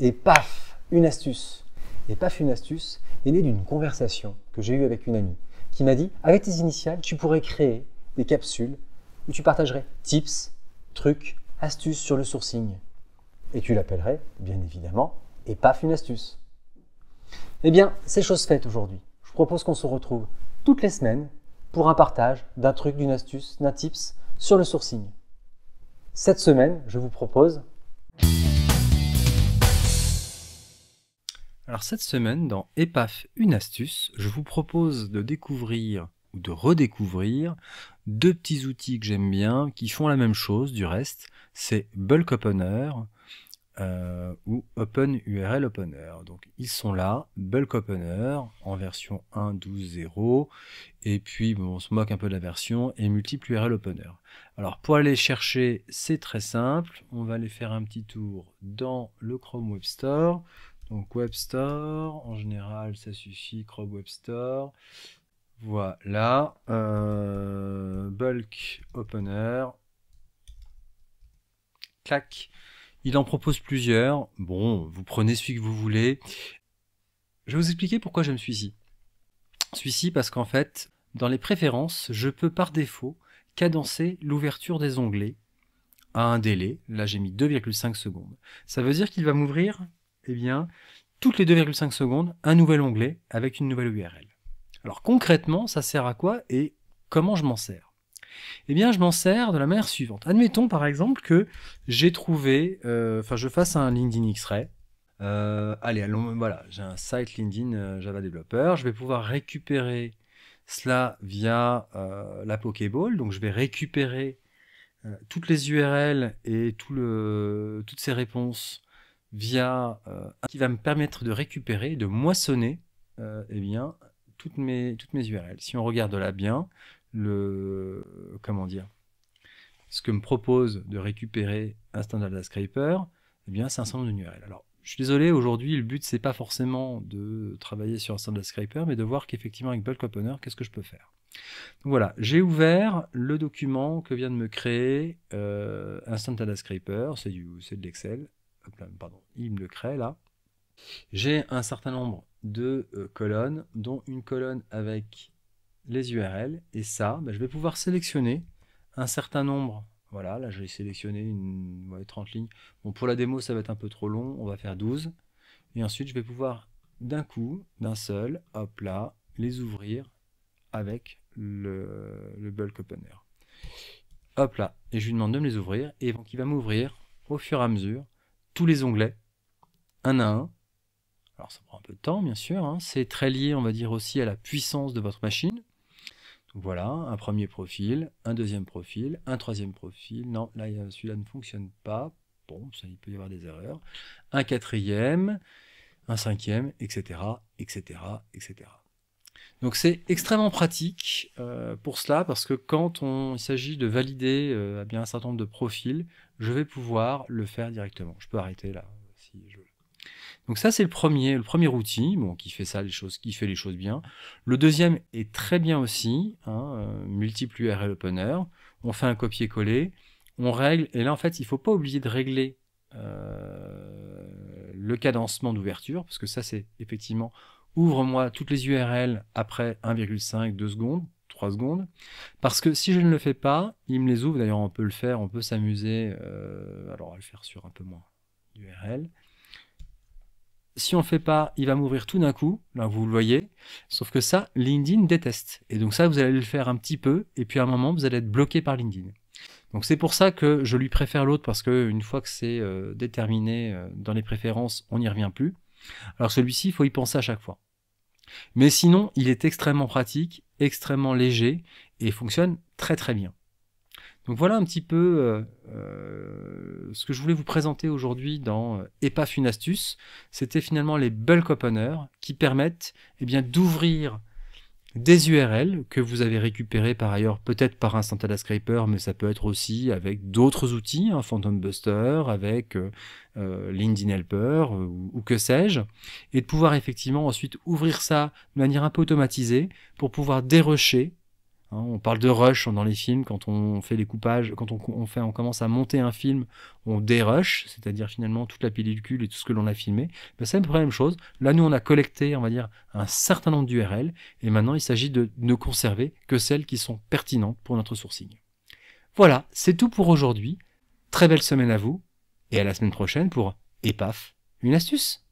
et paf, une astuce. Et paf, une astuce est née d'une conversation que j'ai eue avec une amie qui m'a dit, avec tes initiales, tu pourrais créer des capsules où tu partagerais tips, trucs, astuces sur le sourcing. Et tu l'appellerais, bien évidemment, et paf, une astuce. Eh bien, c'est chose faite aujourd'hui. Je propose qu'on se retrouve toutes les semaines pour un partage d'un truc, d'une astuce, d'un tips sur le sourcing. Cette semaine, je vous propose Cette semaine, dans EPAF Une astuce, je vous propose de découvrir ou de redécouvrir deux petits outils que j'aime bien, qui font la même chose du reste. C'est Bulk Opener euh, ou Open URL Opener. Donc ils sont là, Bulk Opener en version 1.12.0 et puis on se moque un peu de la version et Multiple URL Opener. Alors pour aller chercher, c'est très simple. On va aller faire un petit tour dans le Chrome Web Store. Donc Web Store, en général ça suffit, Chrome Web Store. Voilà, euh, Bulk Opener. Clac. Il en propose plusieurs. Bon, vous prenez celui que vous voulez. Je vais vous expliquer pourquoi je me suis ici. Celui-ci parce qu'en fait, dans les préférences, je peux par défaut cadencer l'ouverture des onglets à un délai. Là, j'ai mis 2,5 secondes. Ça veut dire qu'il va m'ouvrir eh bien, toutes les 2,5 secondes, un nouvel onglet avec une nouvelle URL. Alors concrètement, ça sert à quoi et comment je m'en sers? Eh bien, je m'en sers de la manière suivante. Admettons par exemple que j'ai trouvé, euh, enfin je fasse un LinkedIn X-Ray. Euh, allez, allons, voilà, j'ai un site LinkedIn euh, Java Developer. Je vais pouvoir récupérer cela via la Pokéball. Donc je vais récupérer toutes les URL et toutes ces réponses via euh, qui va me permettre de récupérer, de moissonner euh, eh bien, toutes, mes, toutes URL. Si on regarde là bien, le, comment dire, ce que me propose de récupérer un standard scraper, eh bien, c'est un certain nombre de URL. Alors, je suis désolé, aujourd'hui, le but, c'est pas forcément de travailler sur un standard scraper, mais de voir qu'effectivement, avec Bulk Opener, qu'est-ce que je peux faire. Voilà, j'ai ouvert le document que vient de me créer euh, un standard scraper, c'est de l'Excel, pardon, il me le crée là. J'ai un certain nombre de euh, colonnes, dont une colonne avec les URL. Et ça, bah, je vais pouvoir sélectionner un certain nombre. Voilà, là j'ai sélectionné une 30 lignes. Bon, pour la démo, ça va être un peu trop long. On va faire 12. Et ensuite, je vais pouvoir d'un coup, d'un seul, hop là, les ouvrir avec le, le bulk opener. Hop là, et je lui demande de me les ouvrir. Et donc, il va m'ouvrir au fur et à mesure les onglets, un à un. Alors ça prend un peu de temps, bien sûr. Hein. C'est très lié, on va dire, aussi à la puissance de votre machine. Donc voilà, un premier profil, un deuxième profil, un troisième profil. Non, là, celui-là ne fonctionne pas. Bon, ça, il peut y avoir des erreurs. Un quatrième, un cinquième, etc., etc., etc. Donc c'est extrêmement pratique euh, pour cela parce que quand on, il s'agit de valider euh, bien un certain nombre de profils, je vais pouvoir le faire directement. Je peux arrêter là si je. Donc ça c'est le premier, outil, bon, qui fait ça les choses, qui fait les choses bien. Le deuxième est très bien aussi, hein, euh, multiple URL opener. On fait un copier-coller, on règle, et là en fait il faut pas oublier de régler euh, le cadencement d'ouverture, parce que ça c'est effectivement ouvre-moi toutes les URL après 1,5, 2 secondes. 3 secondes. Parce que si je ne le fais pas, il me les ouvre. D'ailleurs, on peut le faire, on peut s'amuser. Euh, alors, on va le faire sur un peu moins d'URL. Si on ne fait pas, il va m'ouvrir tout d'un coup. Là, vous le voyez. Sauf que ça, LinkedIn déteste. Et donc ça, vous allez le faire un petit peu. Et puis à un moment, vous allez être bloqué par LinkedIn. Donc c'est pour ça que je lui préfère l'autre parce qu'une fois que c'est euh, déterminé euh, dans les préférences, on n'y revient plus. Alors celui-ci, il faut y penser à chaque fois. Mais sinon, il est extrêmement pratique, extrêmement léger et fonctionne très très bien. Donc voilà un petit peu euh, euh, ce que je voulais vous présenter aujourd'hui dans euh, EPAF une astuce. C'était finalement les bulk openers qui permettent eh bien d'ouvrir des URL que vous avez récupérés par ailleurs peut-être par un Santana Scraper, mais ça peut être aussi avec d'autres outils, un Phantom Buster, avec euh, euh Helper euh, ou, que sais-je, et de pouvoir effectivement ensuite ouvrir ça de manière un peu automatisée pour pouvoir dérocher Hein, on parle de rush dans les films quand on fait les coupages, quand on, commence à monter un film, on dérush, c'est-à-dire finalement toute la pellicule et tout ce que l'on a filmé. Ben, c'est peu la même chose. Là, nous, on a collecté, on va dire, un certain nombre d'URL et maintenant, il s'agit de ne conserver que celles qui sont pertinentes pour notre sourcing. Voilà, c'est tout pour aujourd'hui. Très belle semaine à vous et à la semaine prochaine pour EPAF, une astuce.